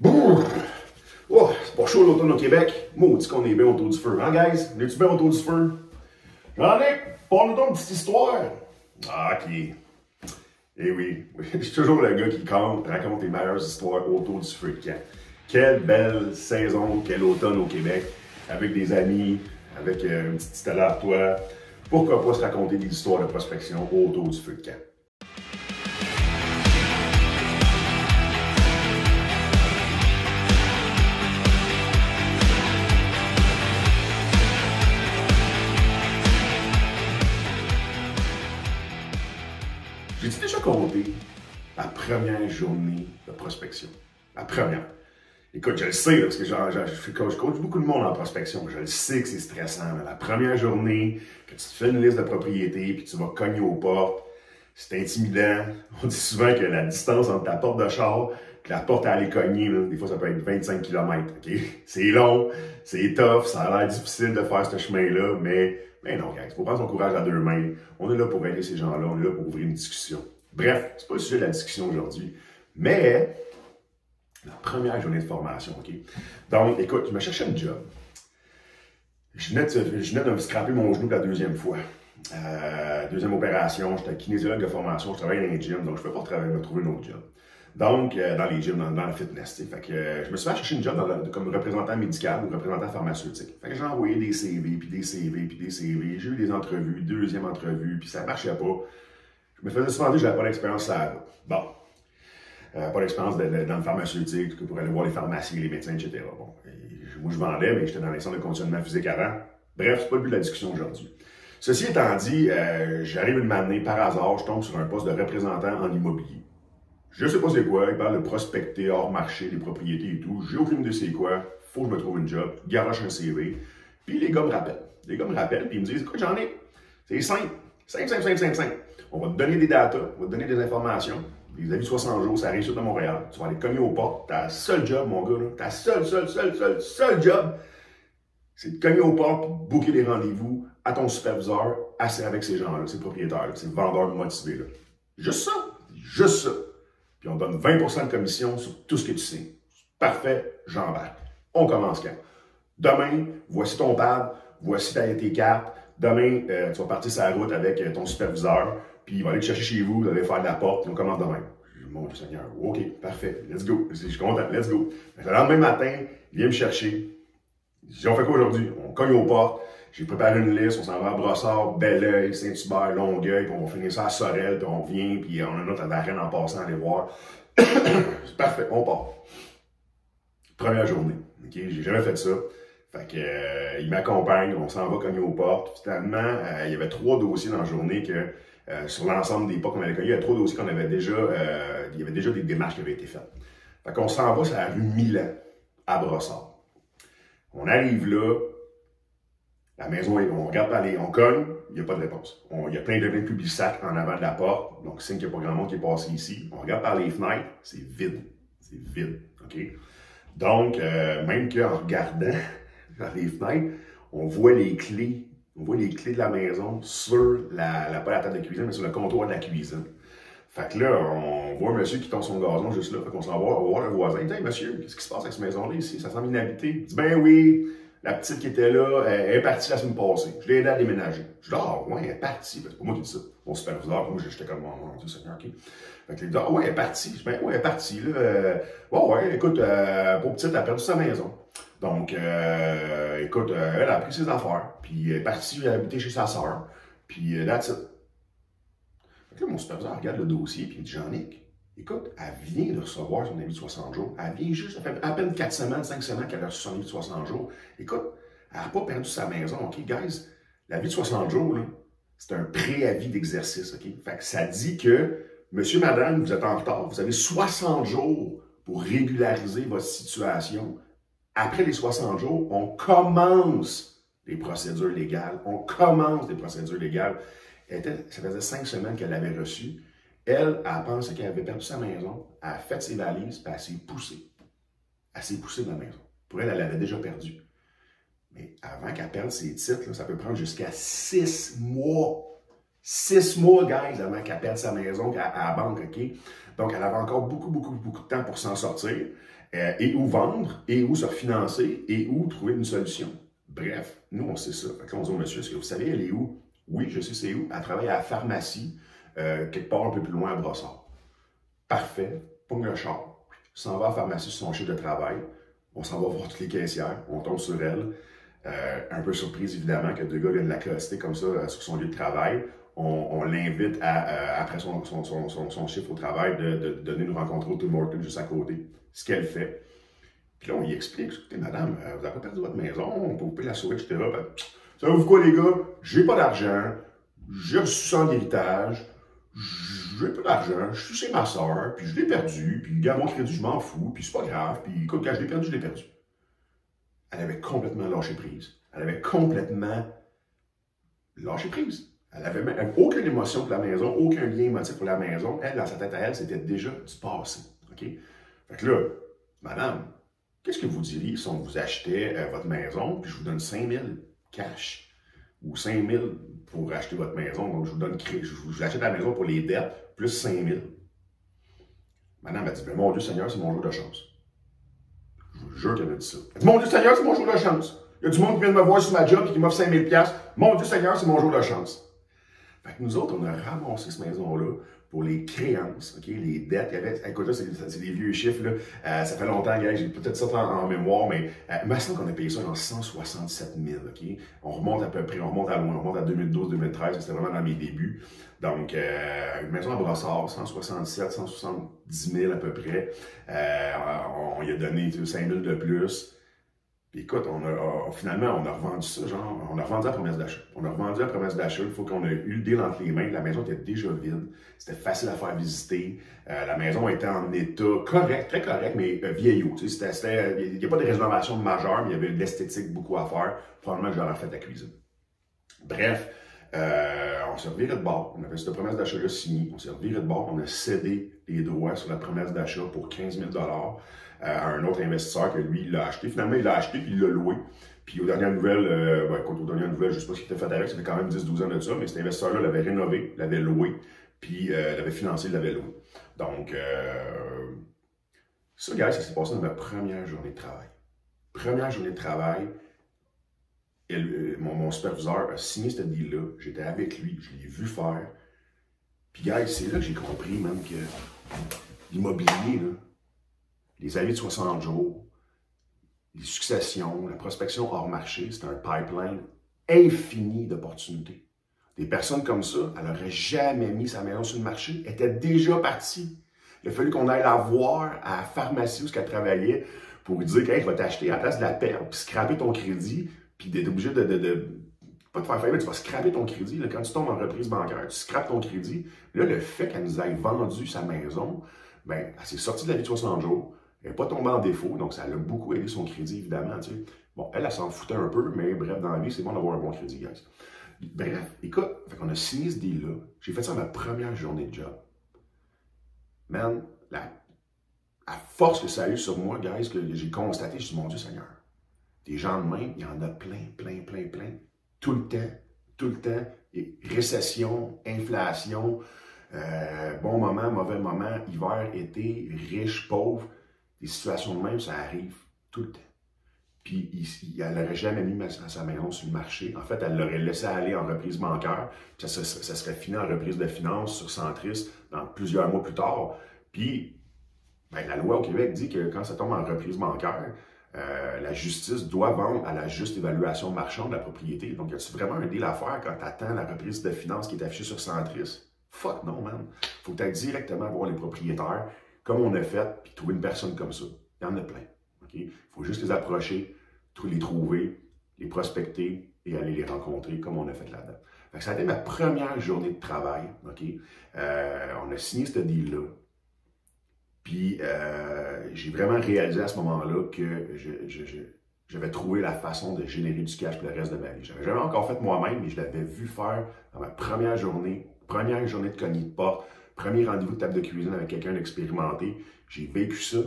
Boum! Oh, c'est pas chaud l'automne au Québec. Maudit qu'on est bien autour du feu. Hein, guys? On est-tu bien autour du feu? Jean-Nic, parle-nous donc une petite histoire. Ah, ok. Eh oui, je suis toujours le gars qui compte, raconte les meilleures histoires autour du feu de camp. Quelle belle saison, quel automne au Québec, avec des amis, avec euh, une petite à toi. Pourquoi pas se raconter des histoires de prospection autour du feu de camp? J'ai-tu déjà compté la première journée de prospection? La première. Écoute, je le sais, parce que genre, je, je, je coach beaucoup de monde en prospection. Je le sais que c'est stressant. mais la première journée, que tu te fais une liste de propriétés, puis tu vas cogner aux portes, c'est intimidant. On dit souvent que la distance entre ta porte de char la porte à aller cogner, des fois, ça peut être 25 km. ok? C'est long, c'est tough, ça a l'air difficile de faire ce chemin-là, mais, mais non, il faut prendre son courage à deux mains. On est là pour aider ces gens-là, on est là pour ouvrir une discussion. Bref, c'est pas le sujet de la discussion aujourd'hui, mais la première journée de formation, OK? Donc, écoute, je me cherchais un job. Je venais de, me scraper mon genou la deuxième fois. Euh, deuxième opération, j'étais kinésiologue de formation, je travaillais dans les gyms, donc je ne pouvais pas travailler, me trouver un autre job. Donc, euh, dans les gyms, dans, dans le fitness, que euh, je me suis fait chercher une job comme représentant médical ou représentant pharmaceutique. Fait que j'ai envoyé des CV, puis des CV, puis des CV. J'ai eu des entrevues, deuxième entrevue, puis ça marchait pas. Je me faisais souvent dire que j'avais pas d'expérience route. Bon. Euh, pas d'expérience de- de- dans le pharmaceutique, que pour aller voir les pharmacies, les médecins, etc. Bon, et moi, je vendais, mais j'étais dans les centres de conditionnement physique avant. Bref, c'est pas le but de la discussion aujourd'hui. Ceci étant dit, j'arrive une matinée, par hasard, je tombe sur un poste de représentant en immobilier. Je sais pas c'est quoi, il parle de prospecter hors marché, des propriétés et tout. J'ai aucune idée c'est quoi. Faut que je me trouve une job, garoche un CV. Puis les gars me rappellent. Les gars me rappellent, puis ils me disent, écoute, j'en ai. C'est simple. Simple, simple, simple, simple, simple. On va te donner des datas, on va te donner des informations. Les avis de 60 jours, ça arrive sur de Montréal. Tu vas aller cogner aux portes. Ta seul job, mon gars, là. Ta seul, seul, seul, seul, seul job, c'est de cogner aux portes, puis booker des rendez-vous à ton superviseur, assis avec ces gens-là, ces propriétaires, ces vendeurs motivés. Là. Juste ça. Juste ça. Puis on donne 20% de commission sur tout ce que tu signes. Parfait, j'embarque. On commence quand? Demain, voici ton pad, voici ta, tes cartes. Demain, euh, tu vas partir sur la route avec euh, ton superviseur, puis il va aller te chercher chez vous, vous allez faire de la porte, puis on commence demain. Mon Dieu Seigneur, OK, parfait, let's go. Je suis content, let's go. Le lendemain matin, il vient me chercher. On fait quoi aujourd'hui? On cogne aux portes. J'ai préparé une liste, on s'en va à Brossard, Belleuil, Saint-Hubert, Longueuil, puis on va finir ça à Sorel, puis on vient, puis on a notre Varenne en passant à voir. C'est parfait, on part. Première journée, ok? J'ai jamais fait ça. Fait que, euh, il m'accompagne, on s'en va cogner aux portes. Finalement, euh, il y avait trois dossiers dans la journée que, euh, sur l'ensemble des pas qu'on avait cognés, il y avait trois dossiers qu'on avait déjà, il y avait déjà des démarches qui avaient été faites. Fait qu'on s'en va sur la rue Milan, à Brossard. On arrive là, la maison on regarde par les, on cogne, il n'y a pas de réponse. On- il y a plein de publics sacs en avant de la porte, donc signe qu'il n'y a pas grand monde qui est passé ici. On regarde par les fenêtres, c'est vide. C'est vide, OK? Donc, euh, même qu'en regardant par les fenêtres, on voit les clés, on voit les clés de la maison sur la, la, pas la table de cuisine, mais sur le comptoir de la cuisine. Fait que là, on voit un monsieur qui tend son gazon juste là. Fait qu'on s'en va, on va voir le voisin. Hey, monsieur, qu'est-ce qui se passe avec cette maison-là ici? Ça semble inhabité. Il dit, ben oui, la petite qui était là, elle est partie la semaine passée. Je l'ai aidé à déménager. Je dis, ah, ouais, elle est partie. Ben, c'est pas moi qui dis ça. Mon superviseur, moi, j'étais comme, oh, mon Dieu, Seigneur, OK. Fait que il dit, ah, ouais, elle est partie. Je dis, ben, ouais, elle est partie, là. Euh, ouais, ouais, écoute, euh, pour petite, elle a perdu sa maison. Donc, euh, écoute, euh, elle a pris ses affaires. Puis, elle est partie habiter chez sa sœur. Puis, euh, that's it. Fait que là, mon superviseur regarde le dossier, puis il dit Jean-Nic, écoute, elle vient de recevoir son avis de 60 jours. Elle vient juste, ça fait à peine 4 semaines, 5 semaines qu'elle a reçu son avis de 60 jours. Écoute, elle n'a pas perdu sa maison, OK, guys? L'avis de 60 jours, c'est un préavis d'exercice, OK? Fait que ça dit que, monsieur, madame, vous êtes en retard. Vous avez 60 jours pour régulariser votre situation. Après les 60 jours, on commence les procédures légales. On commence les procédures légales. Ça faisait cinq semaines qu'elle l'avait reçu. Elle, elle pensé qu'elle avait perdu sa maison. Elle a fait ses valises, puis elle s'est poussée. Elle s'est poussée de la maison. Pour elle, elle l'avait déjà perdu. Mais avant qu'elle perde ses titres, ça peut prendre jusqu'à six mois. Six mois, guys, avant qu'elle perde sa maison à, la banque, OK? Donc, elle avait encore beaucoup, beaucoup, beaucoup de temps pour s'en sortir. Euh, et où vendre, et où se refinancer, et où trouver une solution. Bref, nous, on sait ça. Fait on dit monsieur, est-ce que vous savez, elle est où? Oui, je sais c'est où. Elle travaille à la pharmacie, euh, quelque part un peu plus loin à Brossard. Parfait. Pogne le char. S'en va à la pharmacie sur son chiffre de travail. On s'en va voir toutes les caissières. On tombe sur elle. Euh, un peu surprise, évidemment, que deux gars viennent l'accoster comme ça sur son lieu de travail. On, l'invite après son, chiffre au travail de, de, nous rencontrer au Tim Morton juste à côté ce qu'elle fait. Puis là, on lui explique, écoutez, madame, euh, vous n'avez pas perdu votre maison, on peut vous payer la souris, etc. Ben, savez-vous quoi, les gars? J'ai pas d'argent, j'ai reçu sans héritage, j'ai pas d'argent, je suis chez ma soeur, puis je l'ai perdu, puis gars, mon crédit, je m'en fous, puis c'est pas grave, puis écoute, quand je l'ai perdu, je l'ai perdu. Elle avait complètement lâché prise. Elle avait complètement lâché prise. Elle avait même aucune émotion pour la maison, aucun lien émotif pour la maison. Elle, dans sa tête à elle, c'était déjà du passé. OK? Fait que là, madame, qu'est-ce que vous diriez si on vous achetait euh, votre maison, puis je vous donne 5 000 cash, ou 5 000 pour acheter votre maison, donc je vous donne, je vous achète la maison pour les dettes, plus 5 000. Madame a dit, mais mon Dieu Seigneur, c'est mon jour de chance. Je vous jure qu'elle a dit ça. Elle dit, mon Dieu Seigneur, c'est mon jour de chance. Il y a du monde qui vient de me voir sur ma job et qui m'offre 5 000 Mon Dieu Seigneur, c'est mon jour de chance. Fait que nous autres, on a ramassé cette maison-là pour les créances, OK, les dettes. Il y avait, écoute, c'est des vieux chiffres, là. Euh, ça fait longtemps, gars, j'ai peut-être ça en, mémoire, mais euh, semble qu'on a payé ça dans 167 000, OK? On remonte à peu près, on remonte à loin, on remonte à 2012-2013, c'était vraiment dans mes débuts. Donc, euh, une maison à Brossard, 167, 170 000 à peu près. Euh, on, on, y a donné 5 000 de plus. Écoute, on a, finalement, on a revendu ça, genre, on a revendu la promesse d'achat. On a revendu la promesse d'achat, il faut qu'on ait eu le deal entre les mains. La maison était déjà vide, c'était facile à faire visiter. Euh, la maison était en état correct, très correct, mais euh, vieillot. Il n'y a pas de rénovation majeure, mais il y avait de l'esthétique beaucoup à faire. Probablement que j'aurais fait la cuisine. Bref, euh, on s'est reviré de bord. On avait cette promesse d'achat-là signée. On s'est reviré de bord. On a cédé les droits sur la promesse d'achat pour 15 000 euh, à un autre investisseur que lui, il l'a acheté. Finalement, il l'a acheté puis il l'a loué. Puis aux dernières nouvelles, euh, ben, aux dernières nouvelles, je ne sais pas ce qu'il était fait avec, ça fait quand même 10-12 ans de ça, mais cet investisseur-là l'avait rénové, l'avait loué, puis euh, l'avait financé, l'avait loué. Donc, euh, ça, gars, ça s'est passé dans ma première journée de travail. Première journée de travail, mon, superviseur a signé ce deal-là, j'étais avec lui, je l'ai vu faire. Puis, gars, c'est là que j'ai compris, même, que l'immobilier, là, les avis de 60 jours, les successions, la prospection hors marché, c'est un pipeline infini d'opportunités. Des personnes comme ça, elle n'aurait jamais mis sa maison sur le marché, elle était déjà partie. Il a fallu qu'on aille la voir à la pharmacie où elle travaillait pour lui dire qu'elle va t'acheter à la place de la perdre, puis scraper ton crédit, puis d'être obligé de, de, pas te faire faillite, tu vas scraper ton crédit. quand tu tombes en reprise bancaire, tu scrapes ton crédit. Là, le fait qu'elle nous ait vendu sa maison, ben, elle s'est sortie de la vie de 60 jours. Elle n'est pas tombée en défaut, donc ça l'a beaucoup aidé son crédit, évidemment. Bon, elle, elle s'en foutait un peu, mais bref, dans la vie, c'est bon d'avoir un bon crédit, guys. Bref, écoute, on a signé ce deal-là. J'ai fait ça ma première journée de job. Man, la, force que ça a eu sur moi, guys, que j'ai constaté, je suis mon Dieu Seigneur. Des gens de même, il y en a plein, plein, plein, plein. Tout le temps, tout le temps. Récession, inflation, euh, bon moment, mauvais moment, hiver, été, riche, pauvre. Des situations de même, ça arrive tout le temps. Puis elle n'aurait jamais mis sa maison sur le marché. En fait, elle l'aurait laissé aller en reprise bancaire. ça, serait fini en reprise de finances sur Centris dans plusieurs mois plus tard. Puis ben, la loi au Québec dit que quand ça tombe en reprise bancaire, euh, la justice doit vendre à la juste évaluation marchande de la propriété. Donc, y a-tu vraiment un deal à faire quand tu attends la reprise de finances qui est affichée sur Centris? Fuck non, man. Faut que tu directement voir les propriétaires comme on a fait, puis trouver une personne comme ça. Il y en a plein. Il faut juste les approcher, les trouver, les prospecter et aller les rencontrer comme on a fait là-dedans. Ça a été ma première journée de travail. Euh, on a signé ce deal-là. Puis euh, j'ai vraiment réalisé à ce moment-là que j'avais trouvé la façon de générer du cash pour le reste de ma vie. Je n'avais jamais encore fait moi-même, mais je l'avais vu faire dans ma première journée, première journée de cogner de porte, Premier rendez-vous de table de cuisine avec quelqu'un d'expérimenté. J'ai vécu ça.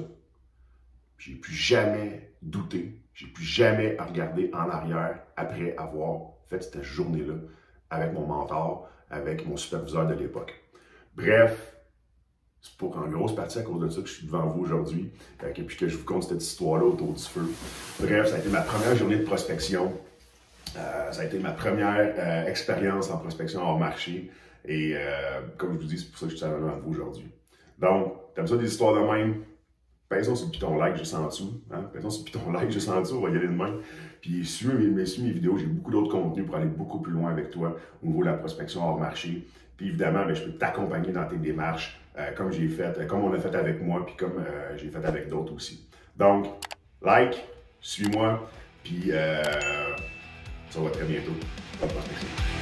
J'ai plus jamais douté. J'ai plus jamais regardé en arrière après avoir fait cette journée-là avec mon mentor, avec mon superviseur de l'époque. Bref, C'est pour en grosse partie à cause de ça que je suis devant vous aujourd'hui, et puis que je vous conte cette histoire-là autour du feu. Bref, ça a été ma première journée de prospection. Euh, ça a été ma première euh, expérience en prospection hors marché. Et euh, comme je vous dis, c'est pour ça que je suis devant vous aujourd'hui. Donc, t'aimes ça des histoires de même? Pèse sur le piton like juste en dessous. Hein? Sur le piton like juste en dessous, on va y aller de même. Puis suis mes, mes, vidéos, j'ai beaucoup d'autres contenus pour aller beaucoup plus loin avec toi au niveau de la prospection hors marché. Puis évidemment, ben, je peux t'accompagner dans tes démarches, euh, comme j'ai fait, euh, comme on a fait avec moi, puis comme j'ai fait avec d'autres aussi. Donc, like, suis-moi, puis ça va très bientôt. Bonne prospection.